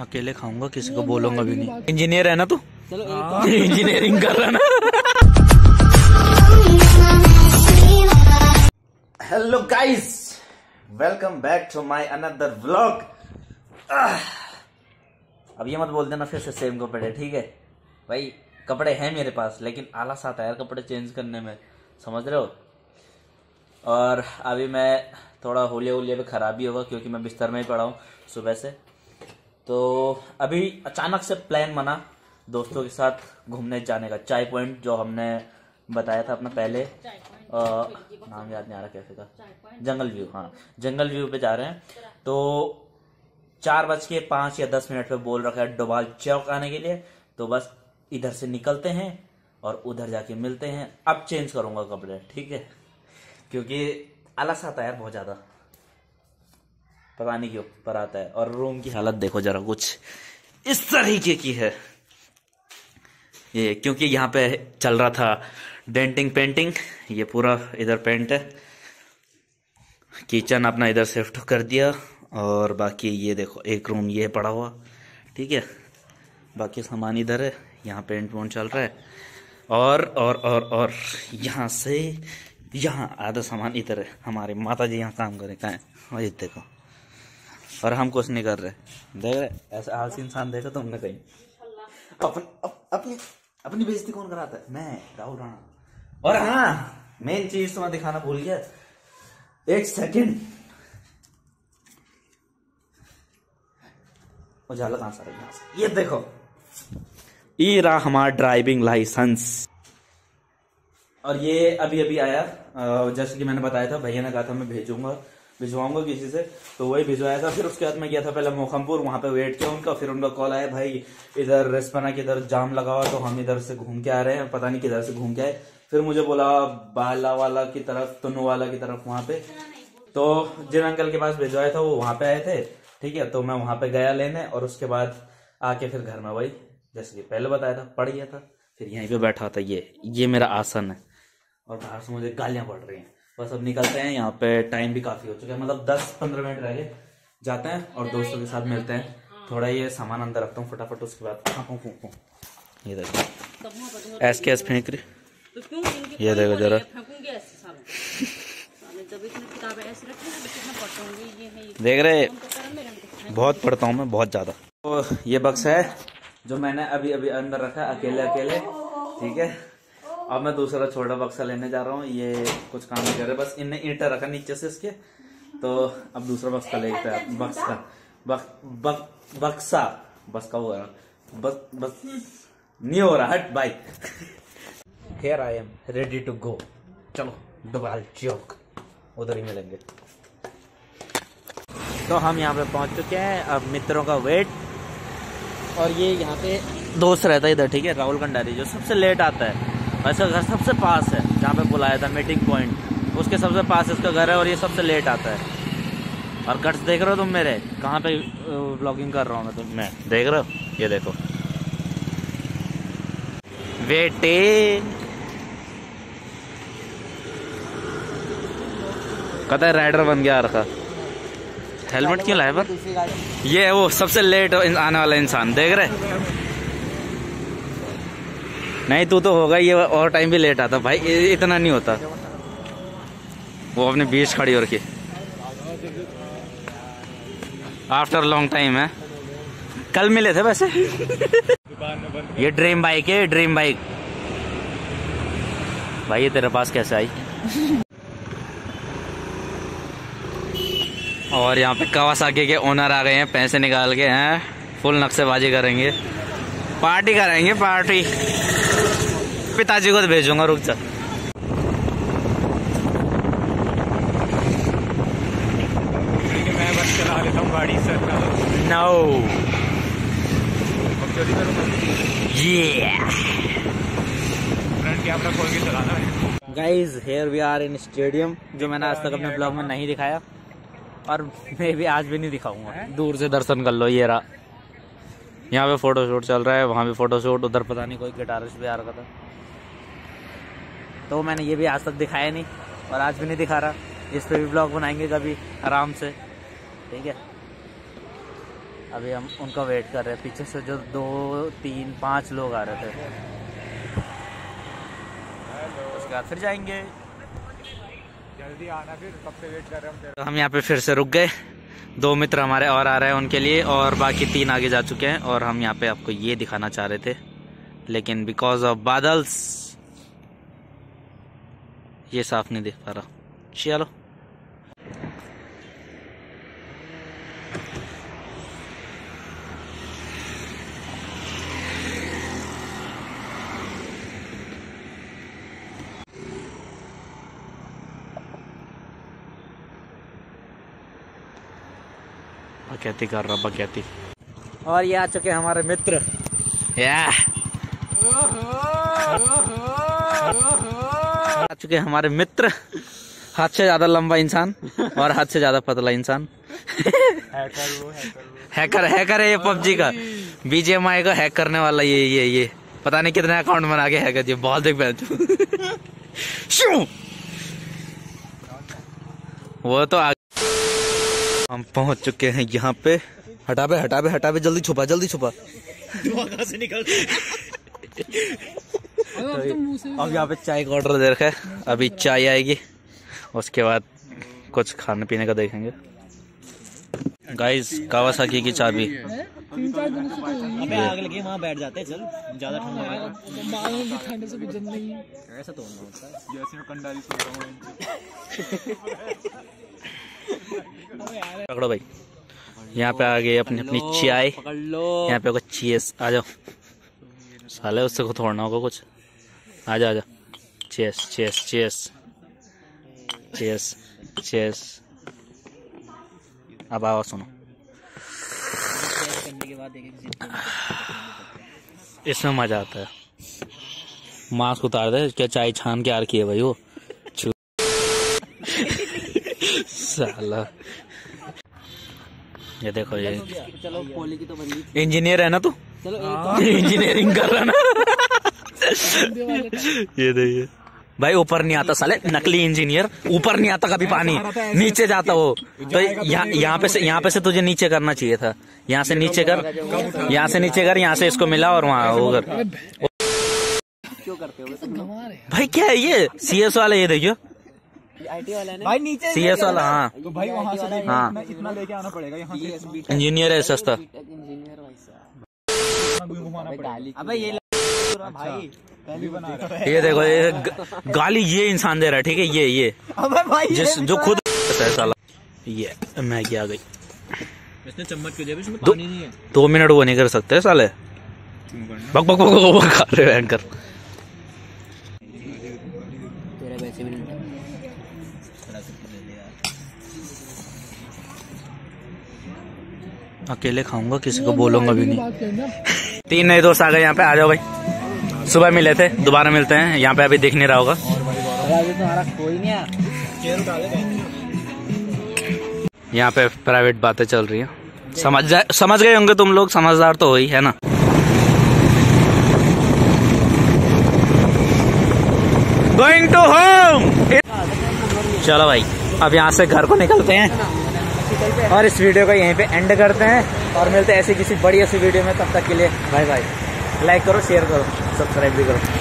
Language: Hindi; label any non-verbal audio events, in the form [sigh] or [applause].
अकेले खाऊँगा किसी को बोलूँगा भी नहीं। इंजीनियर है ना तू? इंजीनियरिंग कर रहा ना। Hello guys welcome back to my another vlog अब ये मत बोल देना फिर से सेम कपड़े ठीक है? भाई कपड़े हैं मेरे पास लेकिन आलस आता है यार कपड़े चेंज करने में। समझ रहे हो? और अभी मैं थोड़ा होलिया होलिया पे खराबी होगा क्योंकि मैं बिस्तर में ही पड़ा हूँ सुबह से। तो अभी अचानक से प्लान बना दोस्तों के साथ घूमने जाने का। चाय पॉइंट जो हमने बताया था अपना पहले। अ, नाम याद नहीं आ रहा कैफ़े का जंगल व्यू हाँ। जंगल व्यू पे जा रहे हैं। तो चार बज के पाँच या दस मिनट पे बोल रखा है डोबाल चौक आने के लिए। तो बस इधर से निकलते हैं और उधर जाके मिलते हैं। अब चेंज करूँगा कपड़े ठीक है? क्योंकि आलस आता है यार बहुत ज़्यादा। पता नहीं क्यों पर आता है। और रूम की हालत देखो जरा कुछ इस तरीके की है। ये क्योंकि यहाँ पे चल रहा था डेंटिंग पेंटिंग ये पूरा इधर पेंट है। किचन अपना इधर शिफ्ट कर दिया। और बाकी ये देखो, एक रूम ये पड़ा हुआ। ठीक है? बाकी सामान इधर है। यहाँ पेंट वेंट चल रहा है। और और और और यहाँ से, यहाँ आधा सामान इधर है। हमारे माता जी यहाँ काम करे कहाँ है? देखो। और हम कुछ नहीं कर रहे। देख रहे ऐसा आलसी इंसान देखा तुमने कहीं। अपन अप, अपनी अपनी बेइज्जती कौन कराता है? मैं राहुल राणा। और हाँ मेन चीज़ तो मैं दिखाना भूल गया। एक सेकंड उजाला कहाँ से आ यहाँ से? ये देखो। ये रहा हमारा ड्राइविंग लाइसेंस और ये अभी अभी आया जैसे कि मैंने बताया था भैया ने कहा था मैं भेजूँगा। भिजवाऊँगा किसी से। तो वही भिजवाया था, फिर उसके बाद मैं गया था पहले मोखमपुर वहाँ पे वेट किया उनका, फिर उनका कॉल आया, भाई, इधर रेस्पना के इधर जाम लगा हुआ तो हम इधर से घूम के आ रहे हैं, पता नहीं किधर से घूम के आए। फिर मुझे बोला, बाला वाला की तरफ़, तुन्नू वाला की तरफ़ वहाँ पे। तो जिन अंकल के पास भिजवाया था, वो वहाँ पे आए थे, ठीक है? तो मैं वहाँ पे गया लेने और उसके बाद आके फिर घर में वही, जैसे कि पहले बताया था पढ़ गया था। फिर यहीं पे बैठा था, ये ये मेरा आसन है। और बाहर से मुझे गालियाँ पड़ रही हैं। बस अब निकलते हैं, यहाँ पे टाइम भी काफ़ी हो चुका है मतलब दस पंद्रह मिनट रह गए जाते हैं और दोस्तों के साथ मिलते हैं थोड़ा ये सामान अंदर रखता हूँ फटाफट, उसके बाद। ये देखो ऐस के ऐस फेंक ये देखो जरा। देख रहे। बहुत पढ़ता हूँ मैं, बहुत ज़्यादा तो ये बक्स है, जो मैंने अभी अभी अंदर रखा अकेले अकेले ठीक है अब मैं दूसरा छोटा बक्सा लेने जा रहा हूँ। ये कुछ काम नहीं कर रहे बस इनने ईंटा रखा नीचे से इसके। तो अब दूसरा बक्सा लेता है। बक्सा बक, बक, बक्सा बस का हो रहा। बस बस नहीं हो रहा हट bike here I am ready to go चलो डोबाल चौक उधर ही मिलेंगे। तो हम यहाँ पे पहुँच चुके हैं। अब मित्रों का वेट और ये यहाँ पे दोस्त रहता है इधर ठीक है? राहुल कंडारी जो सबसे लेट आता है। वैसे घर सबसे पास है, जहाँ पे बुलाया था मीटिंग पॉइंट उसके सबसे पास इसका घर है और ये सबसे लेट आता है। और कट्स देख रहे हो तुम मेरे? कहाँ पे ब्लॉगिंग कर रहा हूँ मैं तुम मैं देख रहे हो? ये देखो। वेटिंग कहता है राइडर बन गया रखा हेलमेट क्यों लाया पर? ये है वो सबसे लेट आने वाला इंसान, देख रहे? नहीं, तू तो होगा ये और टाइम भी लेट आता। भाई इतना नहीं होता। वो अपने बीच खड़ी हो रखी आफ्टर लॉन्ग टाइम है। कल मिले थे वैसे? ये ड्रीम बाइक है ड्रीम बाइक भाई, ये तेरे पास कैसे आई? और यहाँ पे कवासाकी के ओनर आ गए हैं, पैसे निकाल के, हैं। फुल नक्शेबाजी करेंगे। पार्टी करेंगे पार्टी पिताजी को तो भेजूँगा, रुक जा। Hi guys here we are in stadium जो मैंने आज तक अपने ब्लॉग में नहीं दिखाया, और मैं भी आज भी नहीं दिखाऊँगा। दूर से दर्शन कर लो, ये रहा। यहाँ पे फोटोशूट चल रहा है, वहाँ भी फ़ोटो शूट उधर पता नहीं कोई गिटारिस्ट भी आ रखा था। तो मैंने ये भी आज तक दिखाया नहीं और आज भी नहीं दिखा रहा। इस पे भी ब्लॉग बनाएँगे कभी आराम से। ठीक है? अभी हम उनका वेट कर रहे हैं। पीछे से जो दो तीन पाँच लोग आ रहे थे। उसके बाद फिर जाएँगे। जल्दी आना फिर कब से वेट कर रहे हैं तो हम यहाँ पे फिर से रुक गए। दो मित्र हमारे और आ रहे हैं उनके लिए और बाकी तीन आगे जा चुके हैं और हम यहाँ पे आपको ये दिखाना चाह रहे थे। लेकिन बिकॉज़ ऑफ़ बादल्स ये साफ़ नहीं देख पा रहा। चलो बकैती कर रहा बकैती। और ये आ चुके हमारे मित्र। या। आ चुके हैं हमारे मित्र। हाथ से ज़्यादा लंबा इंसान और हाथ से ज़्यादा पतला इंसान। हैकर हैकर है ये पबजी का। बीजेएमआई का हैक करने वाला ये ये ये। पता नहीं कितने अकाउंट बना के हैकर जी बहुत देख पहन शू! वो तो आ... हम पहुँच चुके हैं यहाँ पे। हटा पे हटा पे हटा पे जल्दी छुपा जल्दी छुपा। अब यहाँ पे चाय का ऑर्डर दे रखा है। अभी चाय आएगी। उसके बाद कुछ खाने पीने का देखेंगे। गाइस कावासाकी की चाबी। अबे आग लगी वहाँ बैठ जाते हैं चल। ज़्यादा ठंड लगा ऐसा तो होना होता है। जैसे मैं कंडाली रहा हूँ। पकड़ो भाई। यहाँ पे आ गए अपनी अपनी चाय यहाँ पे होगा चीज़। आ जाओ। साले उससे को तोड़ना होगा कुछ। आ जा chase chase chase chase chase अब आवाज़ सुनो। इसमें मज़ा आता है। मास्क उतार दे क्या चाय छान के आर की है भाई वो? साला। ये देखो ये। चलो की तो इंजीनियर है ना तू? चलो इंजीनियरिंग कर रहा ना। ये देखिए। भाई ऊपर नहीं आता साले नकली इंजीनियर ऊपर नहीं आता कभी पानी। नीचे जाता वो। तो यहाँ यहाँ पे से यहाँ पे से तुझे नीचे करना चाहिए था। यहाँ से नीचे कर यहाँ से नीचे कर यहाँ से इसको मिला और वहाँ वो कर। क्यों करते हो भाई क्या है ये? सीएस वाला ये देखियो। आईटी वाला भाई नीचे सीएस वाला हाँ। तो भाई वहाँ से हाँ। इतना, इतना लेके आना पड़ेगा यहाँ इंजीनियर है सस्ता। अबे ये भाई पहली बना ये देखो ये ग- गाली ये इंसान दे रहा है ठीक है? ये ये। अबे भाई जिस जो खुद है। साला ये मैगी आ गई? इसने चम्मच क्यों दिया? इसमें दो- पानी नहीं है। दो मिनट वो नहीं कर सकते साले। बक बक बक बक रहे हैं कर तेरा वैसे भी नहीं। था थोड़ा सा ले ले यार अकेले खाऊँगा किसी को बोलूँगा भी नहीं। [laughs] तीन नए दोस्त आ गए यहाँ पे आ जाओ भाई। सुबह मिले थे, दोबारा मिलते हैं, यहाँ पे अभी देख नहीं रहा होगा। यहाँ पे प्राइवेट बातें चल रही है। समझ समझ गए होंगे तुम लोग, समझदार तो हो ही, है ना? गोइंग टू होम चलो भाई, अब यहाँ से घर को निकलते हैं। और इस वीडियो को यहीं पे एंड करते हैं। और मिलते हैं ऐसी किसी बढ़िया सी वीडियो में, तब तक के लिए बाय बाय लाइक करो शेयर करो। सब्सक्राइब भी करो।